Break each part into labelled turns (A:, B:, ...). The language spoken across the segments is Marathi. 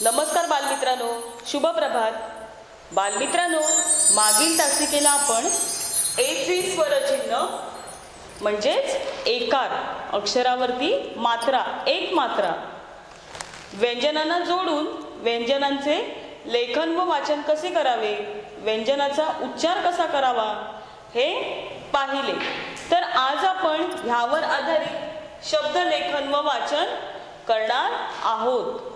A: नमस्कार बालमित्रांनो शुभ प्रभात. बालमित्रांनो मागील तासिकेला आपण एची स्वरचिन्ह म्हणजेच एकार अक्षरावरती मात्रा एक मात्रा. व्यंजनांना जोडून व्यंजनांचे लेखन व वाचन कसे करावे? व्यंजनाचा उच्चार कसा करावा? हे पाहिले. तर आज आपण ह्यावर आधारित शब्द लेखन व वाचन करणार आहोत.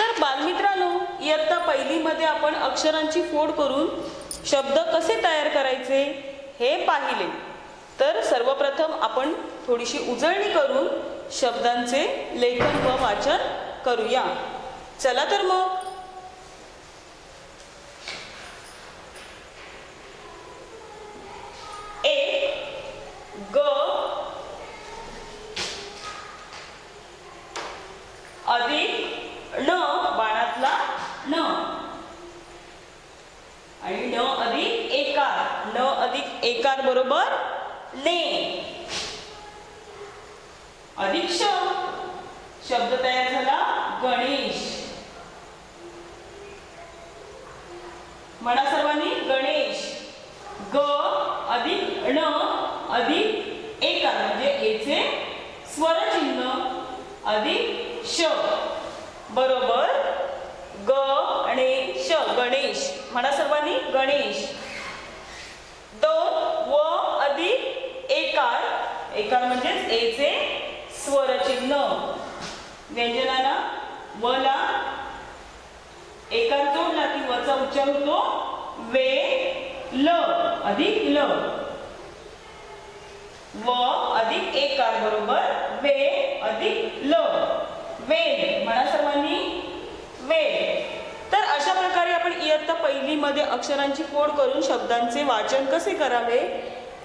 A: तर बालमित्रांनो इयत्ता पहिलीमध्ये आपण अक्षरांची फोड करून शब्द कसे तयार करायचे हे पाहिले. तर सर्वप्रथम आपण थोडीशी उजळणी करून शब्दांचे लेखन व वाचन करूया. चला तर मग एक ग अधिक न बाणातला न आणि न अधिक एकार न अधिक एकार बरोबर ने अधिक श शब्द तयार झाला गणेश. म्हणा सर्वांनी गणेश. ग अधिक ण अधिक एकार म्हणजे एचे स्वरचिन्ह अधिक श. बरोबर? ग आणि श गणेश. म्हणा सर्वांनी गणेश दोन व अधिक एकार म्हणजेच एचे स्वरचिन्ह. व्यंजनाला व ला एकार जोडला की वचा उच्चार होतो वे ल अधिक ल. व अधिक एकार बरोबर वे अधिक ल. वेल म्हणा सर्वांनी वेल तर अशा प्रकारे आपण इयत्ता पहिलीमध्ये अक्षरांची फोड करून शब्दांचे वाचन कसे करावे?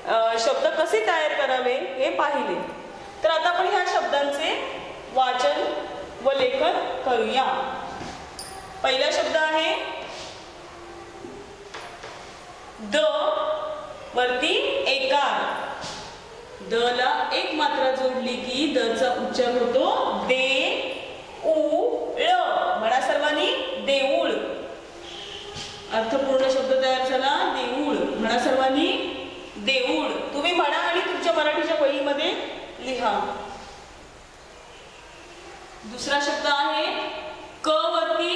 A: शब्द कसे तयार करावे हे पाहिले. तर आता आपण ह्या शब्दांचे वाचन व लेखन करूया. पहिला शब्द आहे द वरती एकार. द ला एक मात्रा जोडली की द चा उच्चार होतो दे उ ळ. म्हणा सर्वांनी देऊळ. अर्थपूर्ण शब्द तयार झाला देऊळ. म्हणा सर्वांनी देऊळ. तुम्ही म्हणा आणि तुमच्या मराठीच्या वहीमध्ये लिहा. दुसरा शब्द आहे क वरती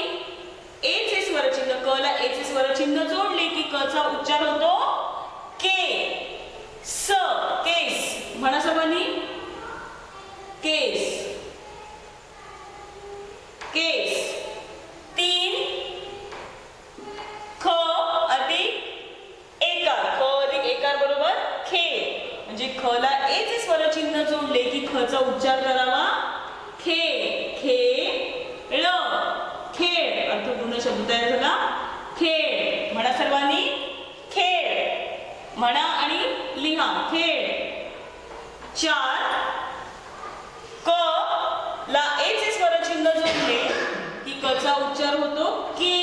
A: एचे स्वरचिन्ह क ला एचे स्वरचिन्ह जोडले की क चा उच्चार होतो ख ला ए स्वरचिन्ह जोडले की ख चा उच्चार करावा. खे खे ळ खेळ अर्थपूर्ण शब्द तयार झाला खेळ. म्हणा सर्वांनी. खेळ. म्हणा आणि लिहा. खेळ. चार. क ला ए स्वरचिन्ह जोडले की कचा उच्चार होतो. की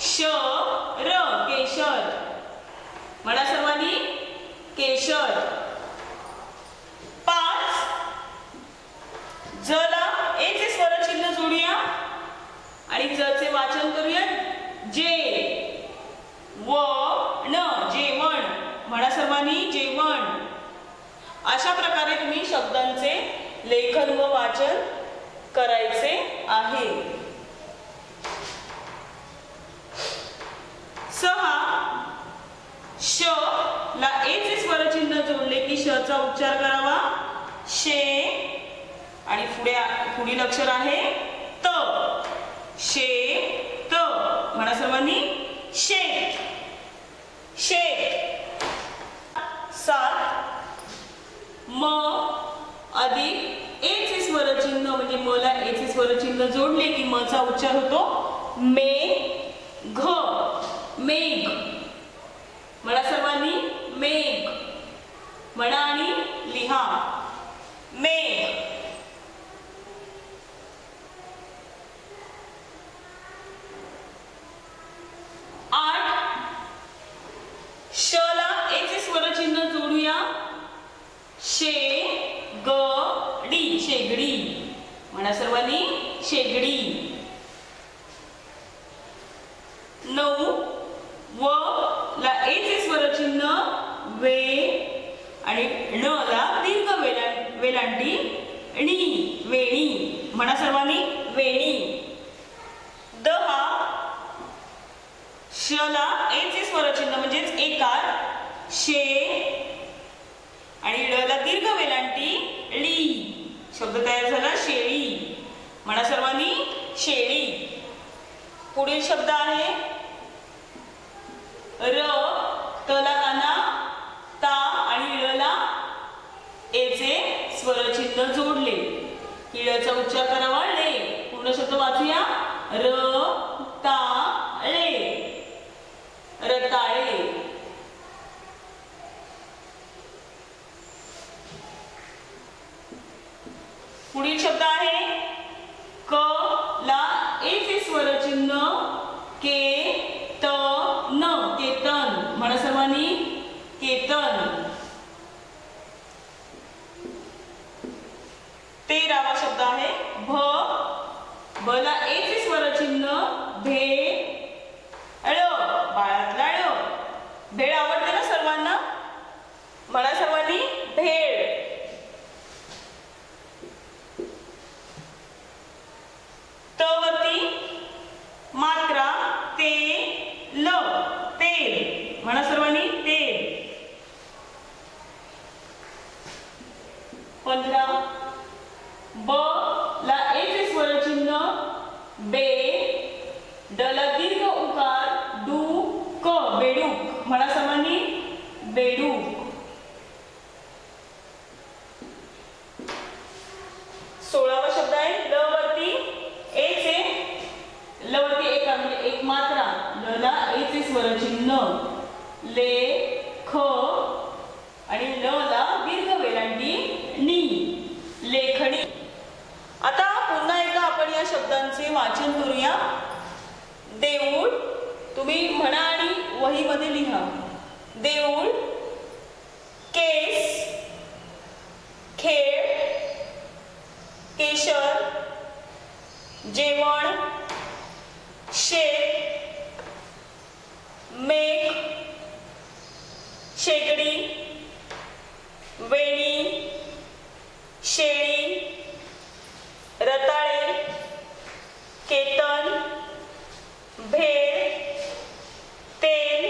A: श र केशर म्हणा सर्वांनी केशर पाच जला ए चे स्वरचिन्ह जोडूया. आणि ज चे वाचन करूया. जे व न जेवण. म्हणा सर्वांनी जेवण. अशा प्रकारे तुम्ही शब्दांचे लेखन व वाचन करायचे आहे सहा श ला ए चे स्वरचिन्ह जोडले की श चा उच्चार करावा शे आणि पुढे पुढील अक्षर आहे त. शे त म्हणा सर्वांनी. शेत. शेत. सात. म. अधिक ए चे स्वरचिन्ह म्हणजे म ला ए चे स्वरचिन्ह जोडले की म चा उच्चार होतो. मे. घ. मेघ. म्हणा सर्वांनी. मेघ. म्हणा आणि लिहा मेघ आठ श ला ए चे स्वरचिन्ह जोडूया शे ग डी शेगडी. म्हणा सर्वांनी शेगडी. नऊ व ला एचे स्वरचिन्ह वे आणि ण ला दीर्घ वेला वेलांटी णी वेणी. म्हणा सर्वांनी वेणी. दहा श ला एचे स्वरचिन्ह म्हणजेच एकार शे आणि ळला दीर्घ वेलांटी ली. शब्द तयार झाला शेळी. म्हणा सर्वांनी शेळी. पुढील शब्द आहे र तला काना ता आणि ळला एचे स्वरचिन्ह जोडले. किळचा उच्चार करावा ले पूर्ण शब्द वाचूया. र ता ळे रताळे पुढील शब्द आहे क ला एचे शून्य के त न केतन. म्हणा सर्वांनी केतन. तेरावा शब्द आहे भ भला एक स्वर चिन्ह भे अळ बाळातला अळ. भेळ आवडते ना सर्वांना? म्हणा सर्वांनी भेळ त वरती मात्रा ते ल तेल म्हणा सर्वांनी तेल पंधरा. ब ला एचे स्वरचिन्ह. बे ड दीर्घ उकार. डू क बेडूक. म्हणा समानी बेडूक. सोळावा शब्द आहे ल वरती एचे ल वरती एक म्हणजे एक मात्रा. ल ला एच स्वरचिन्ह. ले ख आणि ल ला दीर्घ वेलांटी नी लेखणी आता पुन्हा एकदा आपण या शब्दांचे वाचन करूया. देऊळ तुम्ही म्हणा आणि वहीमध्ये लिहा. देऊळ केस खेळ केशर जेवण शेत मेघ शेगडी वेणी शेळी रताळे केतन भेळ तेल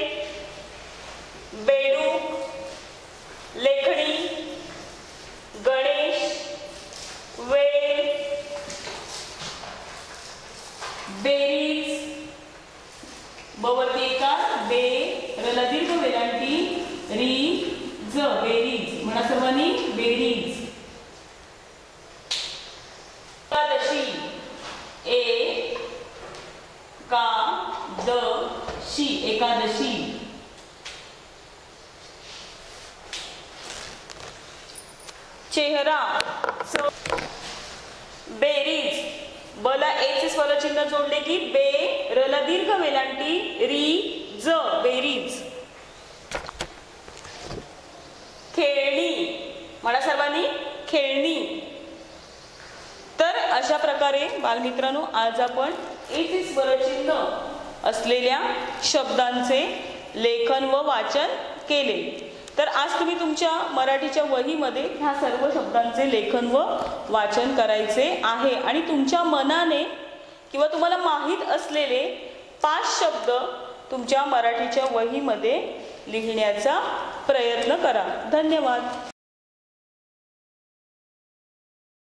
A: बेडूक लेखणी गणेश वेळ बेरीज बवरती बे रलदीर्घ वेलांटी री ज बेरीज. म्हणा सर्वांनी बेरीज एकादशी ए का द शी एकादशी चेहरा. बेरीज. बला एचे स्वरचिन्ह जोडले की बे रला दीर्घ वेलांटी री ज बेरीज. खेळणी. म्हणा सर्वांनी खेळणी. तर अशा प्रकारे बालमित्रांनो आज आपण एचे स्वरचिन्ह असलेल्या शब्दांचे लेखन व वाचन केले. तर आज तुम्ही तुमच्या मराठीच्या वहीमध्ये ह्या सर्व शब्दांचे लेखन व वाचन करायचे आहे. आणि तुमच्या मनाने किंवा तुम्हाला माहीत असलेले पाच शब्द तुमच्या मराठीच्या वहीमध्ये लिहिण्याचा प्रयत्न करा. धन्यवाद.